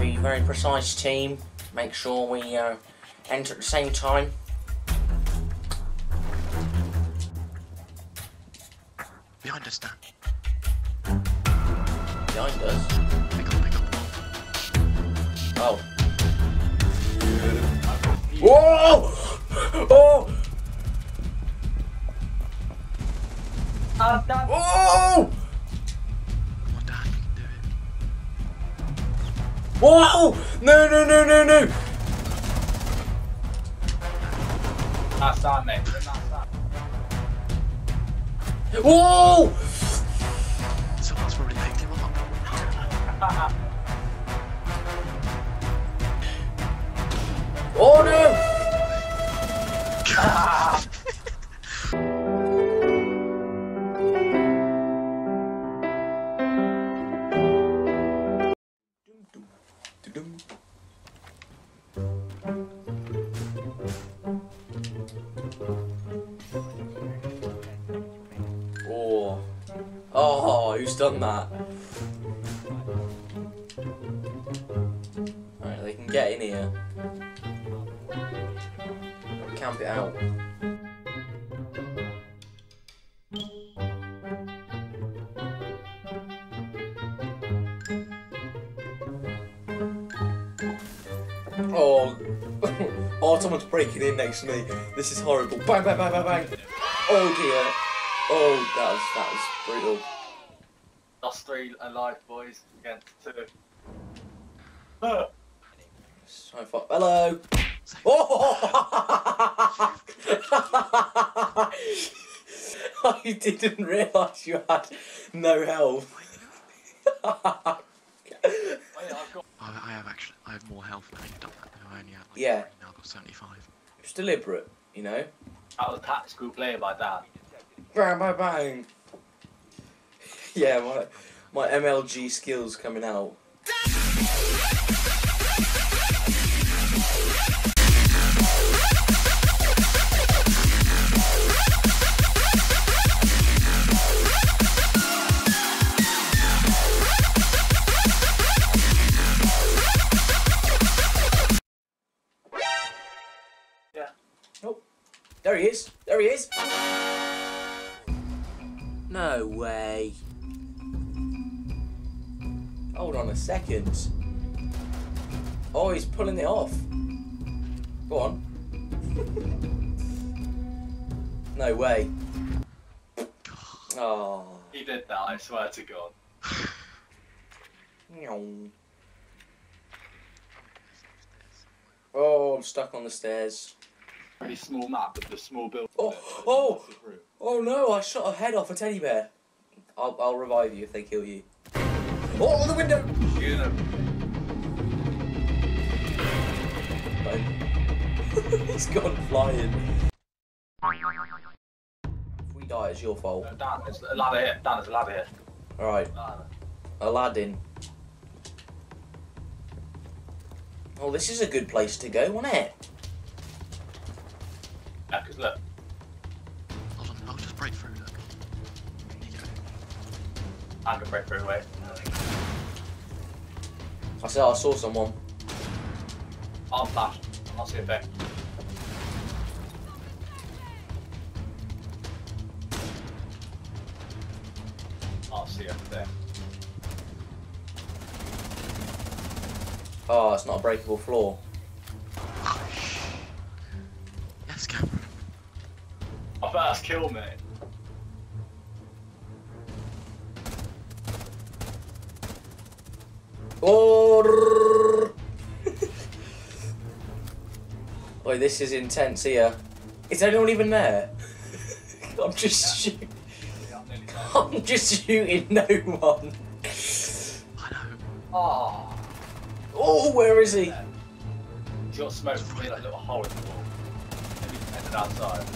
be a very precise team. Make sure we uh, enter at the same time. Behind us, Dan. Behind us. Pick up, pick up. Oh. Whoa! Whoa! No, no, no, no, no! That's that, mate. That's that. Whoa! Someone's probably picked him up. Oh no! Done that? Alright, they can get in here. Camp it out. Oh, oh, someone's breaking in next to me. This is horrible. Bang, bang, bang, bang, bang. Oh dear. Oh, that was that was brutal. Lost three alive, boys, against two. Uh, So far. Hello. Oh! I didn't realise you had no health. I've. I, I have actually, I have more health than you've done that. I only had like, Yeah. now I've got 75. It's deliberate, you know. That was a tactical play by Dan. Bang, bang, bang. Yeah, my my MLG skills coming out. Yeah. Oh, there he is. There he is. No way. Hold on a second. Oh, he's pulling it off. Go on. no way. Oh. He did that, I swear to God. Oh, I'm stuck on the stairs. Pretty small map with the small build. Oh, oh. Oh no, I shot a head off a teddy bear. I'll, I'll revive you if they kill you. Oh, the window! Shoot him. He's gone flying. If we die, it's your fault. Uh, Dan, there's a ladder here. Dan, there's a ladder here. Alright. Aladdin. Oh, this is a good place to go, wasn't it? Yeah, because look. I can break through away. I said I saw someone. I'll flash. I'll see a thing. I'll see over there. Oh, it's not a breakable floor. Yes, Cameron. My first kill, mate. Boy, this is intense here. Is anyone even there? I'm just shooting. I'm. I'm just shooting no one. I know. Oh. Oh, where is he? He's got smoke from like a little hole in the wall. Maybe he's headed outside.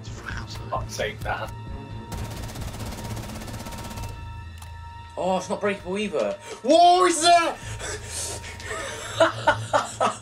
It's right outside. Fuck's sake, Dan. Oh, it's not breakable either. Whoa, is that?